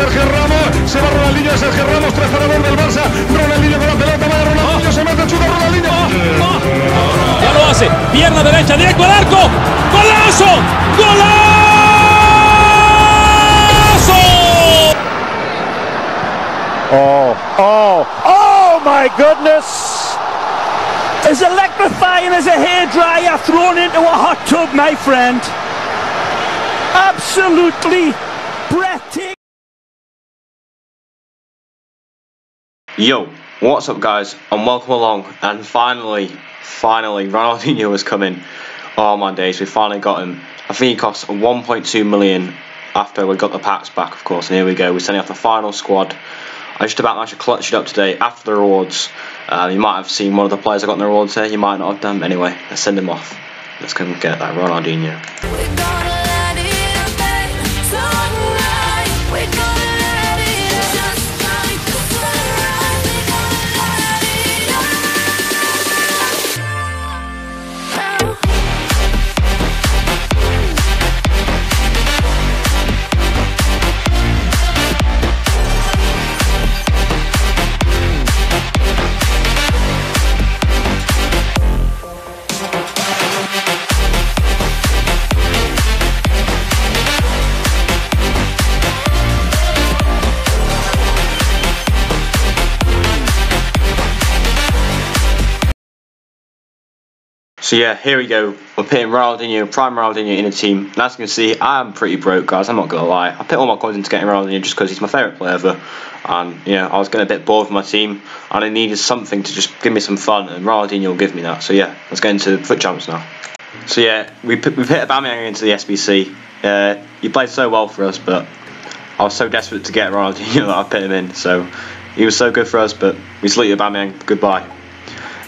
Sergio Ramos, se va Ronaldinho, Sergio Ramos, tres para gol del Barça, Ronaldinho con la pelota, va Ronaldinho, ah. se mete, chuta Ronaldinho. Ah, ah. Ya lo hace, pierna derecha, directo al arco, golazo, golazo. Oh, oh, oh my goodness. As electrifying as a hairdryer thrown into a hot tub, my friend. Absolutely breathtaking. Yo, what's up guys and welcome along and finally, finally Ronaldinho has come in. Oh my days, we finally got him. I think he cost 1.2 million after we got the packs back of course and here we go, we're sending off the final squad. I just about managed to clutch it up today after the rewards. Uh, you might have seen one of the players I got in the rewards here, you might not have done. Anyway, let's send him off. Let's go get that Ronaldinho. So yeah, here we go. We're putting Ronaldinho, prime Ronaldinho in the team. And as you can see, I'm pretty broke, guys. I'm not gonna lie. I put all my coins into getting Ronaldinho just because he's my favourite player ever. And yeah, I was getting a bit bored with my team, and I needed something to just give me some fun, and Ronaldinho will give me that. So yeah, let's get into FUT Champs now. So yeah, we put, we've hit Aubameyang into the SBC. Uh, he played so well for us, but I was so desperate to get Ronaldinho that I put him in. So he was so good for us, but we salute Aubameyang. Goodbye.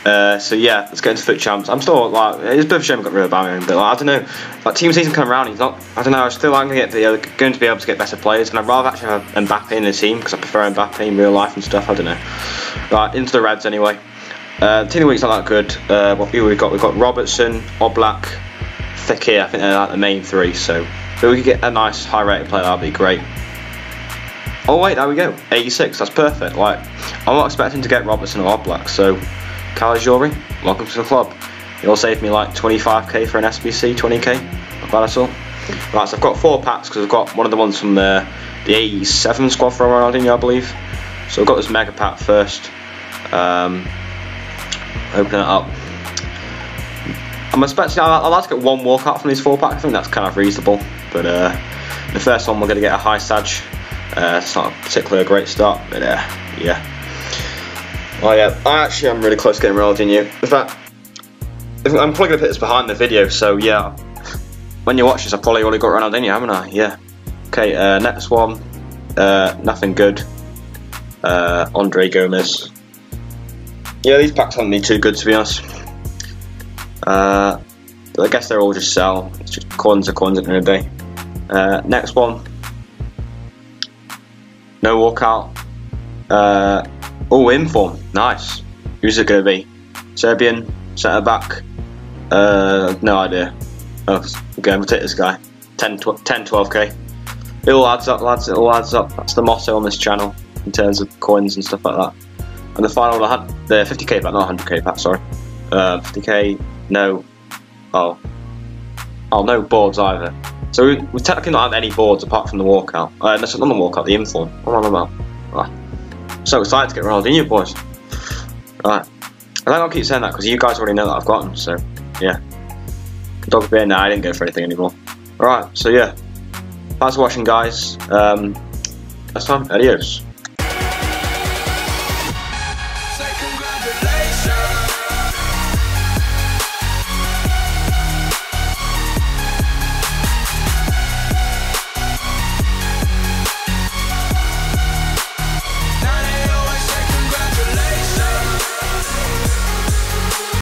Uh, so yeah, let's get into FUT Champs. I'm still like it's a bit of a shame I got rid of Aubameyang, but like, I don't know. Like team season come around, he's not. I don't know. I still like to get the, going to be able to get better players, and I'd rather actually have Mbappe in the team because I prefer Mbappe in real life and stuff. I don't know. Right into the Reds anyway. Uh, team of the week's not that good. Uh, what we got? We've got Robertson, Oblak, Fekir. I think they're like the main three. So if we could get a nice high rated player, that'd be great. Oh wait, there we go. 86. That's perfect. Like I'm not expecting to get Robertson or Oblak, so Caligiuri, welcome to the club. You'll save me like 25k for an SBC, 20k, not bad at all. Right, so I've got four packs because I've got one of the ones from the, the 87 squad from Ronaldinho, I believe. So I've got this mega pack first. Um, open it up. I'm expecting, I'd like to get one walkout from these four packs, I think that's kind of reasonable. But uh, the first one we're going to get a high Saj. Uh, it's not particularly a great start, but uh, yeah. Oh yeah, I actually am really close to getting Ronaldinho. In fact, I'm probably to put this behind the video, so yeah. When you watch this, I've probably already got Ronaldinho, haven't I? Yeah. Okay, uh, next one. Uh, nothing good. Uh, Andre Gomes. Yeah, these packs aren't too good to be honest. Uh, I guess they're all just sell. It's just coins are coins at the end of the day. Uh, next one. No walkout. Uh, Oh, inform. Nice. Who's it going to be? Serbian, centre back. Uh, no idea. Oh, okay, we'll take this guy. 10, 10 12k. It all adds up, lads. It all adds up. That's the motto on this channel in terms of coins and stuff like that. And the final one, the 50k pack, not 100k pack, sorry. Uh, 50k, no. Oh. Oh, no boards either. So we, we technically not have any boards apart from the walkout. Uh, no, not the walkout, the inform. What am I about? So excited to get Ronaldinho, boys. Right. I think I'll keep saying that because you guys already know that I've gotten, so yeah. Dog beer, nah, I didn't go for anything anymore. Alright, so yeah. Thanks for watching, guys. Um, next time, adios.